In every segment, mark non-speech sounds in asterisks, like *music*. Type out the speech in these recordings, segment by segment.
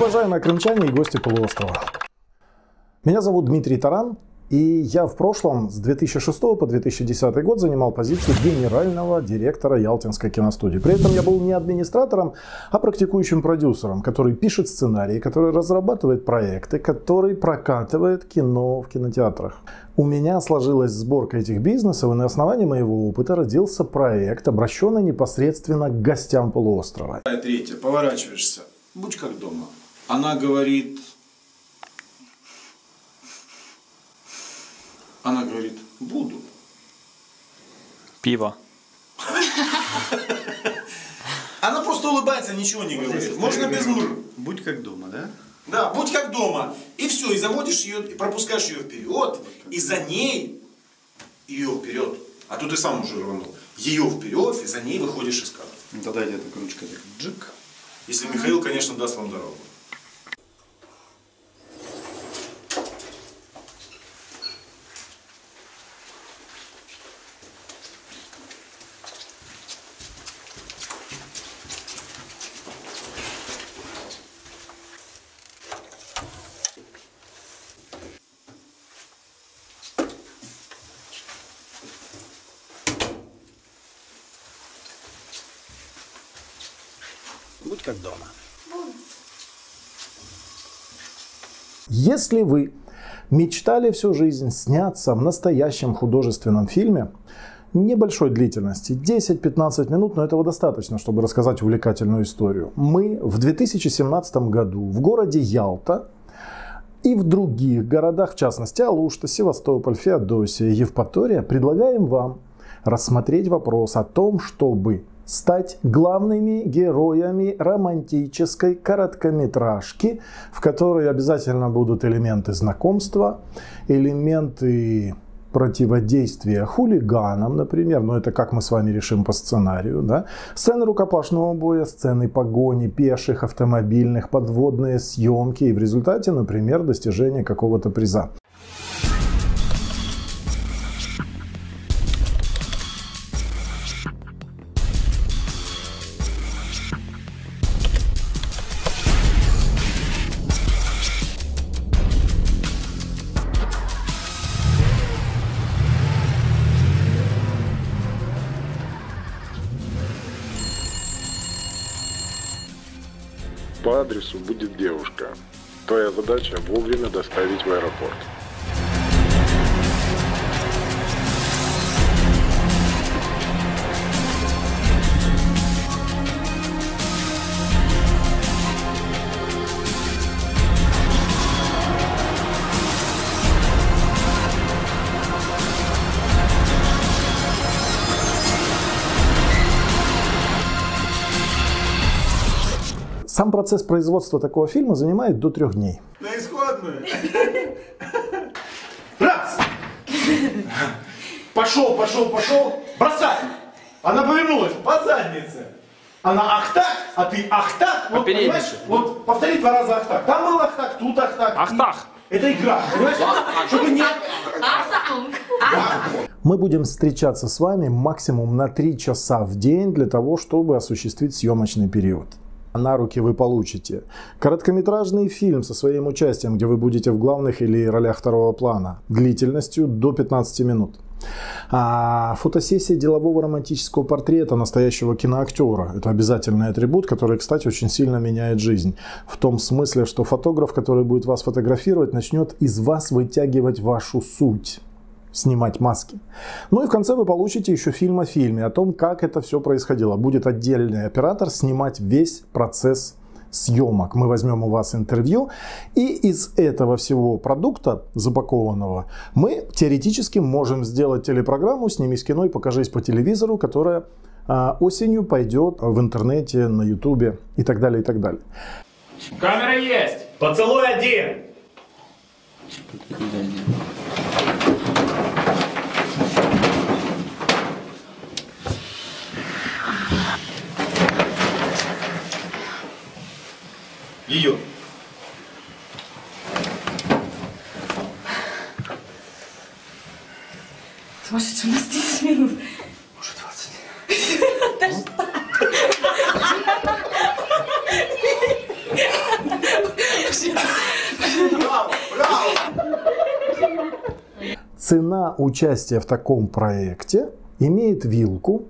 Уважаемые крымчане и гости полуострова. Меня зовут Дмитрий Таран, и я в прошлом с 2006 по 2010 год занимал позицию генерального директора Ялтинской киностудии. При этом я был не администратором, а практикующим продюсером, который пишет сценарии, который разрабатывает проекты, который прокатывает кино в кинотеатрах. У меня сложилась сборка этих бизнесов, и на основании моего опыта родился проект, обращенный непосредственно к гостям полуострова. Третье. Поворачиваешься. Будь как дома. Она говорит... Она говорит, буду. Пиво. Она просто улыбается, ничего не говорит. Можно без мур. Будь как дома, да? Да, будь как дома. И все, и заводишь ее, и пропускаешь ее вперед, и за ней ее вперед. А тут ты сам уже рванул. Ее вперед, и за ней выходишь из кадра. Ну, Тогда идет так ручка так джик. Если Михаил, конечно, даст вам дорогу. Будь как дома. Если вы мечтали всю жизнь сняться в настоящем художественном фильме, небольшой длительности, 10-15 минут, но этого достаточно, чтобы рассказать увлекательную историю. Мы в 2017 году в городе Ялта и в других городах, в частности Алушта, Севастополь, Феодосия, Евпатория, предлагаем вам рассмотреть вопрос о том, чтобы стать главными героями романтической короткометражки, в которой обязательно будут элементы знакомства, элементы противодействия хулиганам, например, но это как мы с вами решим по сценарию, да? сцены рукопашного боя, сцены погони, пеших, автомобильных, подводные съемки и в результате, например, достижения какого-то приза. По адресу будет девушка. Твоя задача вовремя доставить в аэропорт. Сам процесс производства такого фильма занимает до трех дней. На исходную. Раз. Пошел, пошел, пошел. Бросай. Она повернулась по заднице. Она ах так, а ты ах так. Вот, Попереднице. понимаешь? Вот повтори два раза ах так. Там был ах так, тут ах так. Ахтах. Это игра, понимаешь? Чтобы не... Мы будем встречаться с вами максимум на 3 часа в день для того, чтобы осуществить съемочный период. На руки вы получите короткометражный фильм со своим участием, где вы будете в главных или ролях второго плана, длительностью до 15 минут. А фотосессия делового романтического портрета настоящего киноактера. Это обязательный атрибут, который, кстати, очень сильно меняет жизнь. В том смысле, что фотограф, который будет вас фотографировать, начнет из вас вытягивать вашу суть снимать маски. Ну и в конце вы получите еще фильм о фильме, о том, как это все происходило. Будет отдельный оператор снимать весь процесс съемок. Мы возьмем у вас интервью, и из этого всего продукта запакованного мы теоретически можем сделать телепрограмму «Снимись кино и покажись по телевизору», которая а, осенью пойдет в интернете, на ютубе и так далее, и так далее. Камера есть! Поцелуй один! Ее. Сумасшедший, у нас 10 минут. Уже 20. Цена участия в таком проекте имеет вилку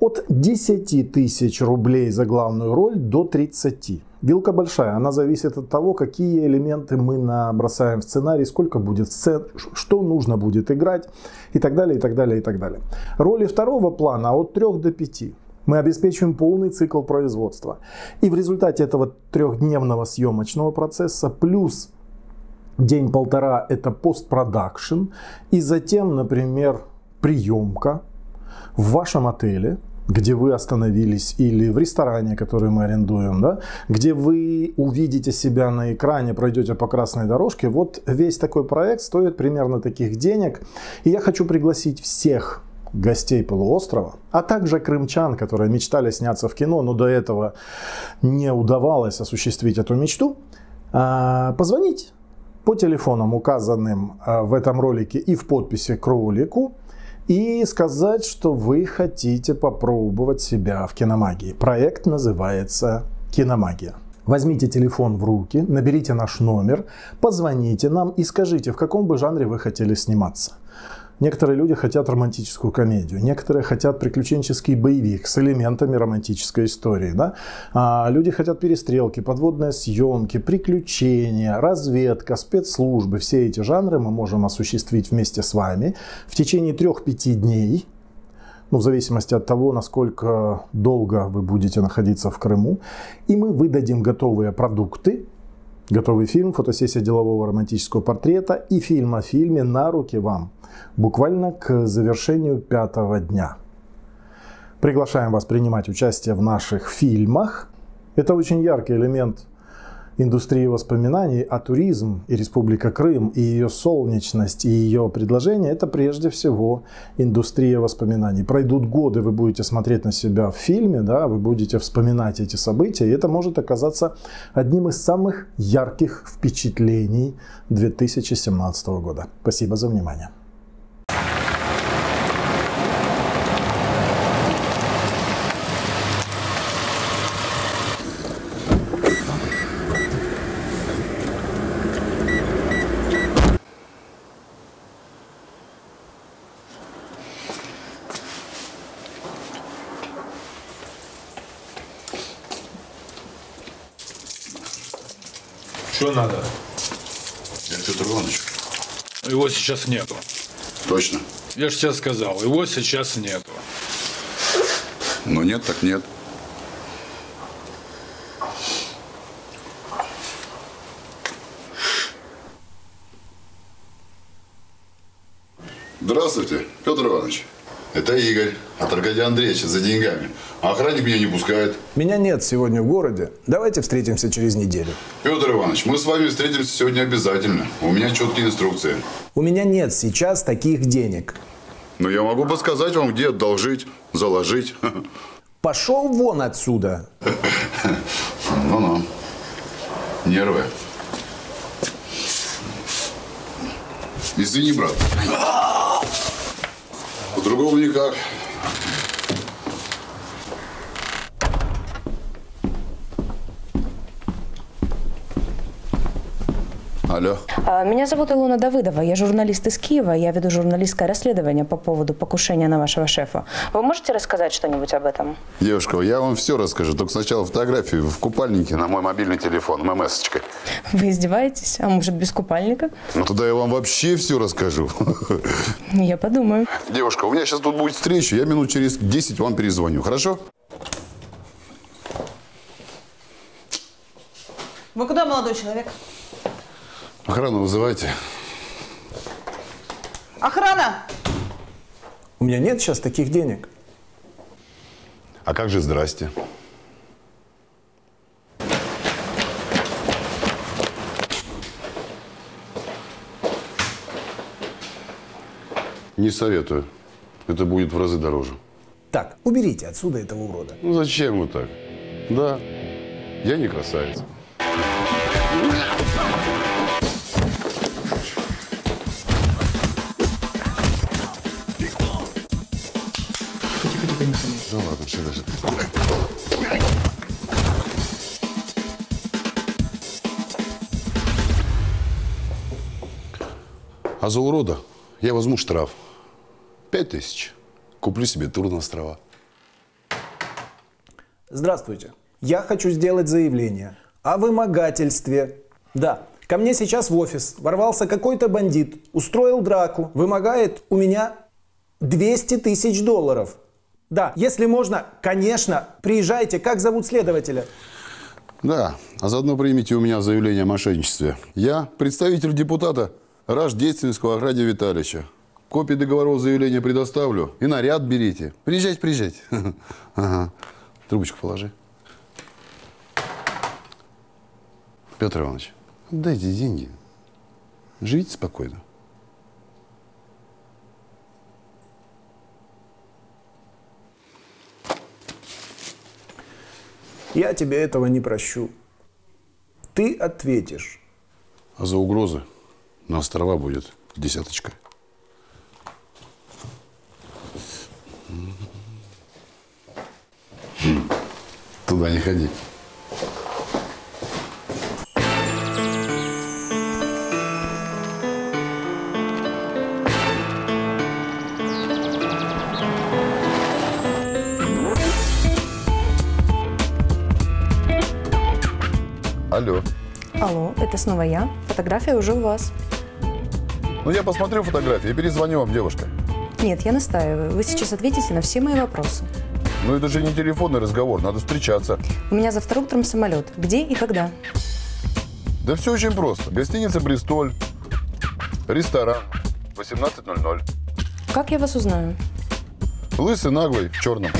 от 10 тысяч рублей за главную роль до 30. Вилка большая, она зависит от того, какие элементы мы набросаем в сценарий, сколько будет сцен, что нужно будет играть и так далее, и так далее, и так далее. Роли второго плана от 3 до 5. Мы обеспечиваем полный цикл производства. И в результате этого трехдневного съемочного процесса плюс день-полтора это постпродакшн и затем, например, приемка в вашем отеле, где вы остановились, или в ресторане, который мы арендуем, да, где вы увидите себя на экране, пройдете по красной дорожке. Вот весь такой проект стоит примерно таких денег. И я хочу пригласить всех гостей полуострова, а также крымчан, которые мечтали сняться в кино, но до этого не удавалось осуществить эту мечту, а, позвонить по телефонам, указанным а, в этом ролике и в подписи к ролику, и сказать, что вы хотите попробовать себя в киномагии. Проект называется «Киномагия». Возьмите телефон в руки, наберите наш номер, позвоните нам и скажите, в каком бы жанре вы хотели сниматься – Некоторые люди хотят романтическую комедию, некоторые хотят приключенческий боевик с элементами романтической истории. Да? А люди хотят перестрелки, подводные съемки, приключения, разведка, спецслужбы. Все эти жанры мы можем осуществить вместе с вами в течение трех-пяти дней ну, в зависимости от того, насколько долго вы будете находиться в Крыму. И мы выдадим готовые продукты, готовый фильм, фотосессия делового романтического портрета и фильм о фильме на руки вам буквально к завершению пятого дня. Приглашаем вас принимать участие в наших фильмах. Это очень яркий элемент индустрии воспоминаний, а туризм и Республика Крым, и ее солнечность, и ее предложение – это прежде всего индустрия воспоминаний. Пройдут годы, вы будете смотреть на себя в фильме, да, вы будете вспоминать эти события, и это может оказаться одним из самых ярких впечатлений 2017 года. Спасибо за внимание. Что надо? Я Петр Иванович. Его сейчас нету. Точно. Я же тебе сказал, его сейчас нету. Ну нет, так нет. Здравствуйте, Петр Иванович. Это Игорь от Аркадия Андреевича за деньгами. А охранник меня не пускает. Меня нет сегодня в городе. Давайте встретимся через неделю. Петр Иванович, мы с вами встретимся сегодня обязательно. У меня четкие инструкции. У меня нет сейчас таких денег. Но я могу подсказать вам, где одолжить, заложить. *laughs* Пошел вон отсюда. Ну-ну. Нервы. Извини, брат. По-другому никак. Алло. А, Меня зовут Илона Давыдова, я журналист из Киева, я веду журналистское расследование по поводу покушения на вашего шефа. Вы можете рассказать что-нибудь об этом? Девушка, я вам все расскажу. Только сначала фотографию в купальнике на мой мобильный телефон, ММС-очкой. Вы издеваетесь? А может без купальника? Ну, тогда я вам вообще все расскажу. *laughs* Я подумаю. Девушка, у меня сейчас тут будет встреча, я минут через 10 вам перезвоню, хорошо? Вы куда, молодой человек? Охрану вызывайте. Охрана! У меня нет сейчас таких денег. А как же здрасте? Не советую. Это будет в разы дороже. Так, уберите отсюда этого урода. Ну зачем вы так? Да, я не красавица. А за урода я возьму штраф. Пять тысяч. Куплю себе тур на острова. Здравствуйте. Я хочу сделать заявление о вымогательстве. Да, ко мне сейчас в офис ворвался какой-то бандит, устроил драку, вымогает у меня 200 тысяч долларов. Да, если можно, конечно, приезжайте. Как зовут следователя? Да, а заодно примите у меня заявление о мошенничестве. Я представитель депутата Рождественского Аркадия Витальевича. Копии договоров заявления предоставлю. И наряд берите. Приезжайте, приезжайте. *laughs* Ага. Трубочку положи. Петр Иванович, дайте деньги. Живите спокойно. Я тебе этого не прощу. Ты ответишь. А за угрозы на острова будет десяточка. Туда не ходи. Алло. Алло, это снова я. Фотография уже у вас. Ну, я посмотрю фотографии и перезвоню вам, девушка. Нет, я настаиваю. Вы сейчас ответите на все мои вопросы. Ну, это же не телефонный разговор, надо встречаться. У меня завтра утром самолет. Где и когда? Да все очень просто. Гостиница «Бристоль», ресторан, 18.00. Как я вас узнаю? Лысый, наглый, в черном.